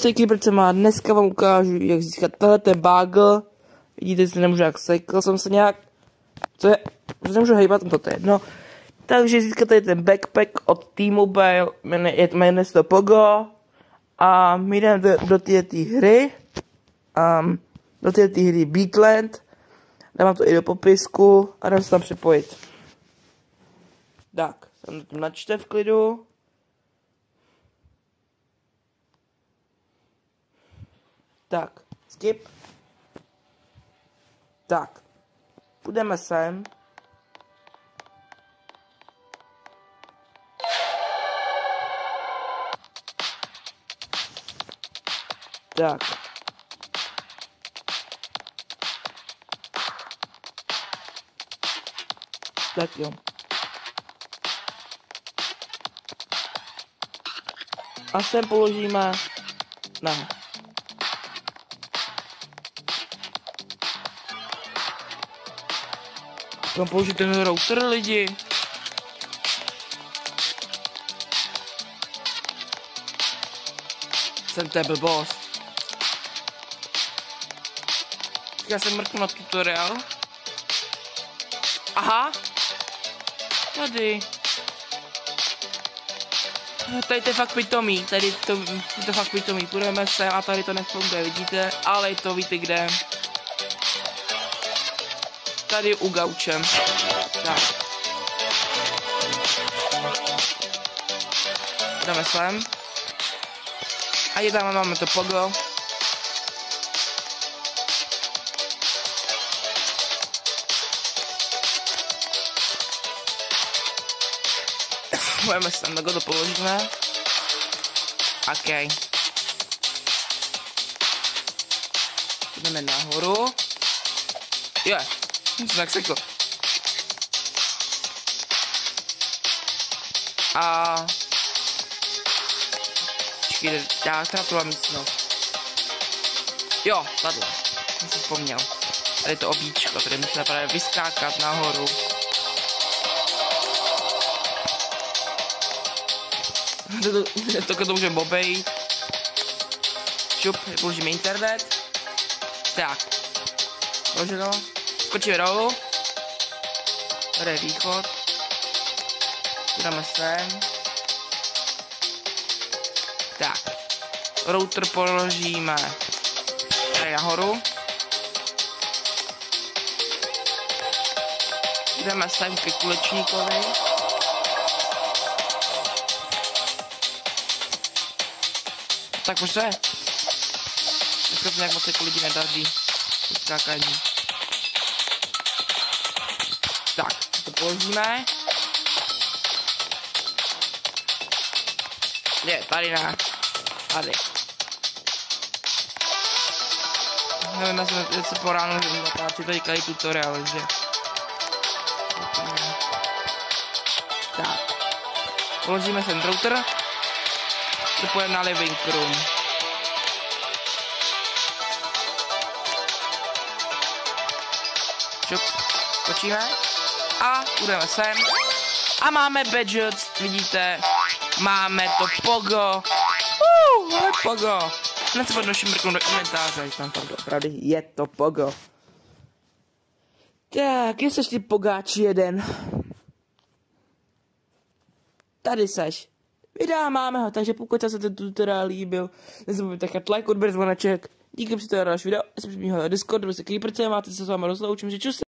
Se má dneska vám ukážu, jak získat tenhle ten bagel. Vidíte, že nemůžu jak sekl jsem se nějak. Co je? Že nemůžu hejbat, to je jedno. Takže získat tady ten backpack od T-Mobile, jmenuje, se to Pogo. A my jdeme do, do této hry. Um, do této hry Beatland. Dám to i do popisku a dám se tam připojit. Tak, jsem to načte v klidu. Tak, skip. Tak, půjdeme sem. Tak. Tak jo. A sem položíme na Kam použít ten router lidi? Jsem to blbost. Já jsem mrknu na tutoriál. Aha. Tady. Tady to je fakt pitomý, tady to, je to fakt pitomý, půjdeme sem a tady to nefunguje, vidíte, ale to víte kde tady u gaučem. Tak. Jdeme sem. A je tam máme to pogo. Budeme sem, tak to položíme. OK. Jdeme nahoru. Jo, yeah. Tak sekl. A... Počkej, já teda tu místnost. Jo, tato. Jsem si vzpomněl. Tady to obíčko, tady musíme právě vyskákat nahoru. to, to, to můžeme bobejt. Šup, použijeme internet. Tak. Možno skočíme dolů. Tady je východ. Jdeme sem. Tak. Router položíme tady nahoru. Jdeme sem ke kulečníkovi. Tak se. Dneska se nějak moc jako lidi nedaří. Skákání. Položíme. Ne, tady ne. Tady. Nevím, já jsem se po ránu natáčet tady tady tutoriál, že... Tak. Položíme sem router. Připojeme na living room. Čup. Točíme a půjdeme sem. A máme budget, vidíte, máme to pogo. Uh, máme pogo. Hned se podnoším mrknout do inventáře, tam fakt opravdu je to pogo. Tak, seš ty pogáči jeden. Tady seš. Videa máme ho, takže pokud se ten tutoriál líbil, nezapomeňte nechat like, odběr, zvoneček. Díky, že jste další video, jsem ho Discord, kde se klíprce, máte se s vámi rozloučím, že čus.